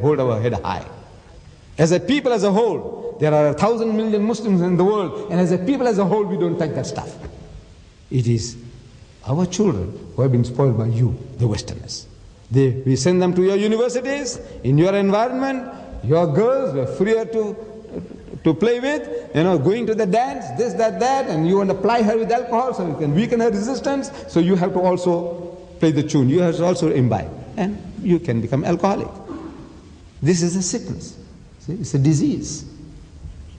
hold our head high. As a people as a whole, there are a thousand million Muslims in the world, and as a people as a whole, we don't touch that stuff. It is our children who have been spoiled by you, the Westerners. They, we send them to your universities, in your environment, your girls were freer to, to play with, you know, going to the dance, this, that, that, and you want to ply her with alcohol so you can weaken her resistance, so you have to also play the tune. You have to also imbibe, and you can become alcoholic. This is a sickness. See, it's a disease.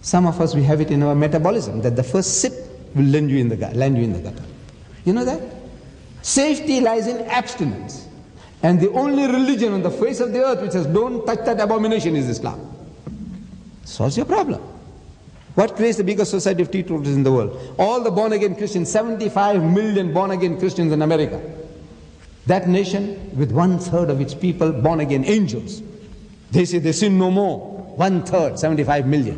Some of us, we have it in our metabolism, that the first sip will land you in the, land you in the gutter. You know that? Safety lies in abstinence. And the only religion on the face of the earth which says don't touch that abomination is Islam. Solves your problem. What creates the biggest society of teetotalers in the world? All the born again Christians, 75 million born again Christians in America. That nation, with one third of its people born again angels. They say they sin no more. One third, 75 million.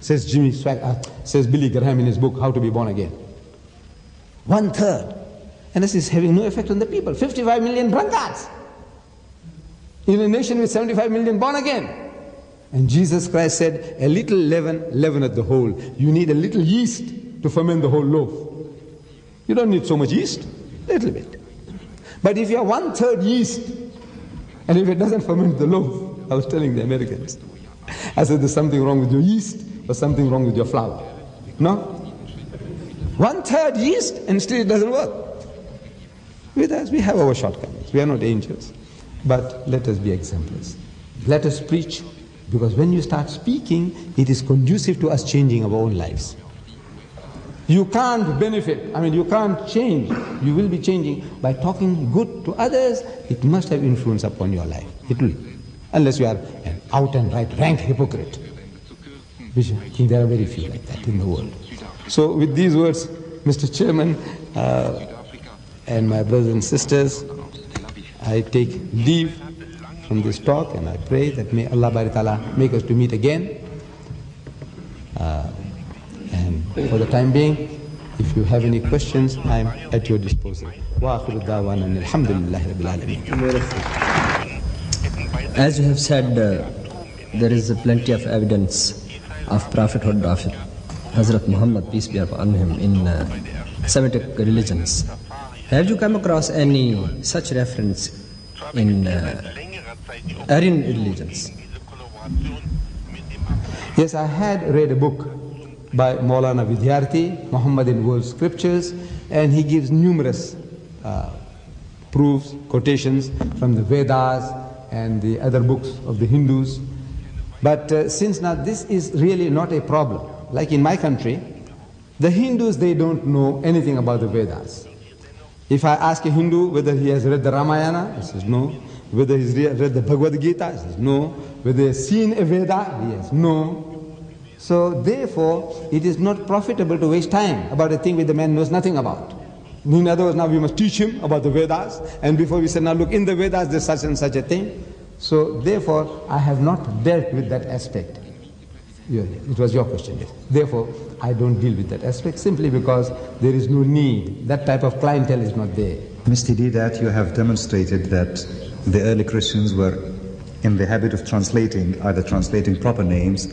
Says Jimmy Swag, uh, says Billy Graham in his book, How to Be Born Again. One third. And this is having no effect on the people. 55 million drunkards in a nation with 75 million born again. And Jesus Christ said, a little leaven leaveneth the whole. You need a little yeast to ferment the whole loaf. You don't need so much yeast, a little bit. But if you are one third yeast, and if it doesn't ferment the loaf, I was telling the Americans, I said there's something wrong with your yeast or something wrong with your flour. No? One third yeast and still it doesn't work. With us, we have our shortcomings. We are not angels. But let us be exemplars. Let us preach, because when you start speaking, it is conducive to us changing our own lives. You can't benefit, I mean, you can't change. You will be changing by talking good to others. It must have influence upon your life. It will. Unless you are an out and right rank hypocrite. Which I think there are very few like that in the world. So, with these words, Mr. Chairman, uh, and my brothers and sisters, I take leave from this talk and I pray that may Allah Ta'ala make us to meet again. Uh, and for the time being, if you have any questions, I am at your disposal. As you have said, uh, there is plenty of evidence of prophethood of Hazrat Muhammad, peace be upon him, in uh, Semitic religions. Have you come across any such reference in uh, Aryan religions? Yes, I had read a book by Maulana Vidyarthi, Muhammad in World Scriptures, and he gives numerous uh, proofs, quotations from the Vedas and the other books of the Hindus. But uh, since now this is really not a problem, like in my country, the Hindus, they don't know anything about the Vedas. If I ask a Hindu whether he has read the Ramayana, he says no. Whether he's read the Bhagavad Gita, he says no. Whether he has seen a Veda, he says no. So therefore, it is not profitable to waste time about a thing which the man knows nothing about. In other words, now we must teach him about the Vedas, and before we say, now look, in the Vedas there's such and such a thing. So therefore, I have not dealt with that aspect. It was your question, yes. Therefore, I don't deal with that aspect simply because there is no need. That type of clientele is not there. Mr. Deedat, you have demonstrated that the early Christians were in the habit of translating, either translating proper names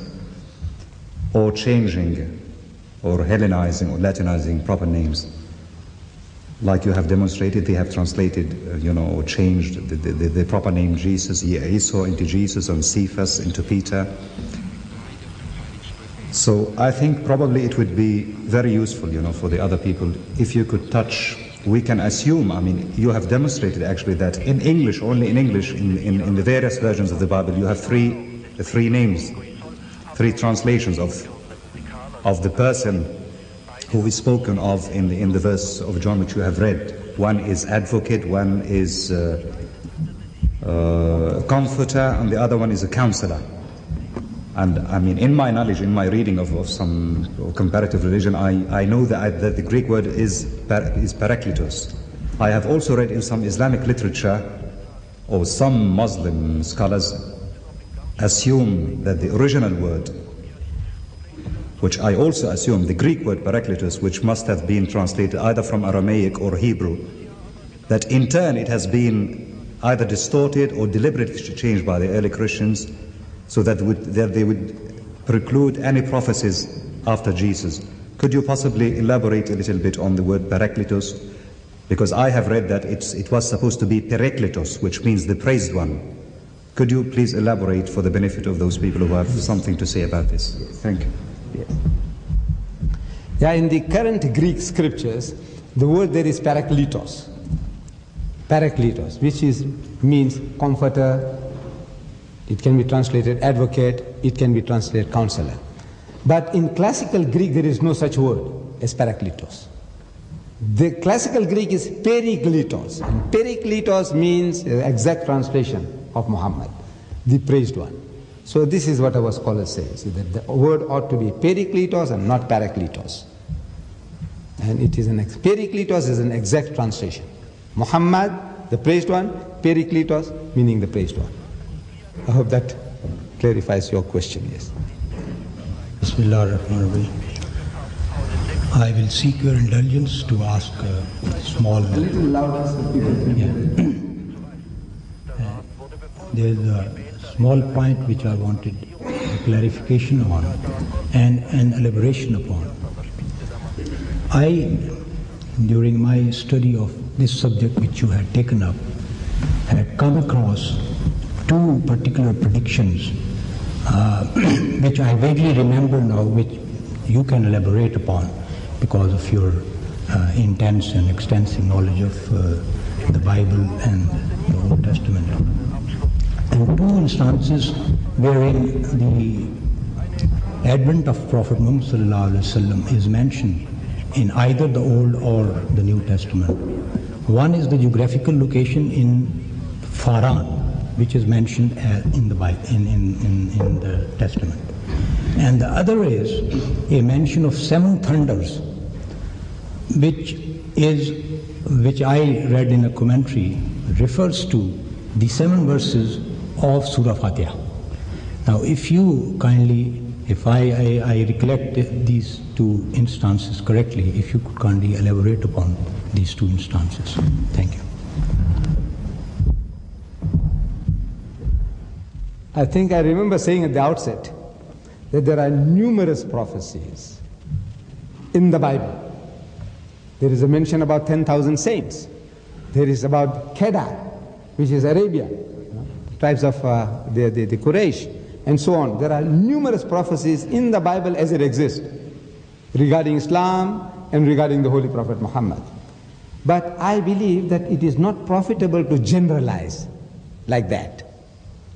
or changing or Hellenizing or Latinizing proper names. Like you have demonstrated, they have translated, uh, you know, or changed the, the, the, proper name Jesus, Esau into Jesus, and Cephas into Peter. So I think probably it would be very useful, you know, for the other people if you could touch. We can assume, I mean, you have demonstrated actually that in English, only in English, in, in, in the various versions of the Bible, you have three, three names, three translations of, of the person who is spoken of in the, in the verse of John which you have read. One is advocate, one is uh, uh, comforter, and the other one is a counselor. And I mean, in my knowledge, in my reading of, of some comparative religion, I, I know that, I, that the Greek word is, is parakletos. I have also read in some Islamic literature, or some Muslim scholars assume that the original word, which I also assume, the Greek word parakletos, which must have been translated either from Aramaic or Hebrew, that in turn it has been either distorted or deliberately changed by the early Christians so that, would, that they would preclude any prophecies after Jesus. Could you possibly elaborate a little bit on the word parakletos? Because I have read that it was supposed to be parakletos, which means the praised one. Could you please elaborate for the benefit of those people who have something to say about this? Thank you. Yeah, in the current Greek scriptures, the word there is parakletos. Parakletos, which is, means comforter, it can be translated advocate, it can be translated counselor. But in classical Greek, there is no such word as parakletos. The classical Greek is perikletos, and perikletos means the exact translation of Muhammad, the praised one. So this is what our scholars say, see, that the word ought to be perikletos and not parakletos. And it is an perikletos is an exact translation. Muhammad, the praised one, perikletos, meaning the praised one. I hope that clarifies your question, yes. Bismillah ar-Rahman I will seek your indulgence to ask a small... A little louder so people can yeah. uh, There's a small point which I wanted clarification on and an elaboration upon. I, during my study of this subject which you had taken up, had come across two particular predictions uh, which I vaguely remember now, which you can elaborate upon because of your uh, intense and extensive knowledge of uh, the Bible and the Old Testament. And two instances wherein the advent of Prophet Muhammad is mentioned in either the Old or the New Testament. One is the geographical location in Faran, which is mentioned uh, in the Bible, in, in, in, in the Testament. And the other is a mention of seven thunders, which is which I read in a commentary refers to the seven verses of Surah Fatiha. Now, if you kindly, if I, I, I recollect these two instances correctly, if you could kindly elaborate upon these two instances. Thank you. I think I remember saying at the outset that there are numerous prophecies in the Bible. There is a mention about 10,000 saints. There is about Kedar, which is Arabia, tribes of uh, the, the, the Quraysh, and so on. There are numerous prophecies in the Bible as it exists regarding Islam and regarding the Holy Prophet Muhammad. But I believe that it is not profitable to generalize like that.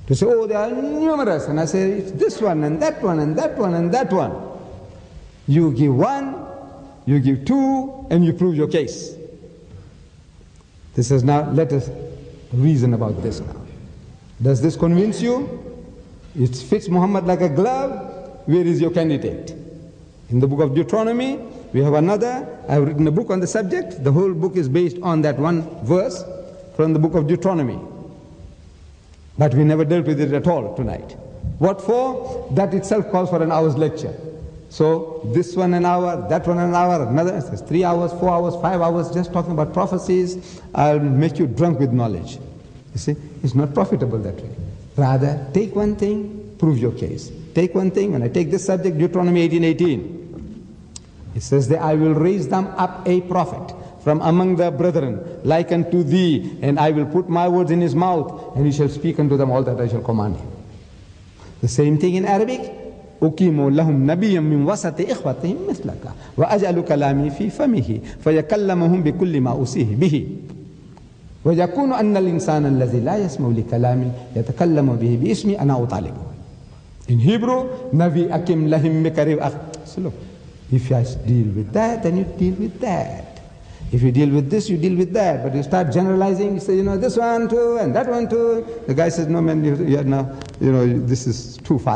To say, oh, there are numerous, and I say, it's this one, and that one, and that one, and that one. You give one, you give two, and you prove your case. This is now, let us reason about this now. Does this convince you? It fits Muhammad like a glove. Where is your candidate? In the book of Deuteronomy, we have another. I have written a book on the subject. The whole book is based on that one verse from the book of Deuteronomy. But we never dealt with it at all tonight. What for? That itself calls for an hour's lecture. So this one an hour, that one an hour, another three hours, four hours, five hours, just talking about prophecies. I'll make you drunk with knowledge. You see, it's not profitable that way. Rather, take one thing, prove your case. Take one thing, when I take this subject, Deuteronomy 18:18. It says that I will raise them up a prophet from among the brethren, like unto thee, and I will put my words in his mouth, and he shall speak unto them all that I shall command him. The same thing in Arabic. أقيم لهم نبيا من وسط إخوتهم مثلك وأجعل كلامي في فمه فيكلمهم بكل ما أوصيه به ويكون أن الإنسان الذي لا يسمع لكلامي يتكلم به باسمي أنا أطالبه In Hebrew, Navi Akim Lahim Mikarev So look, if you deal with that, then you deal with that. If you deal with this, you deal with that. But you start generalizing, you say, you know, this one too, and that one too. The guy says, no man, you, you, now, you know, this is too far.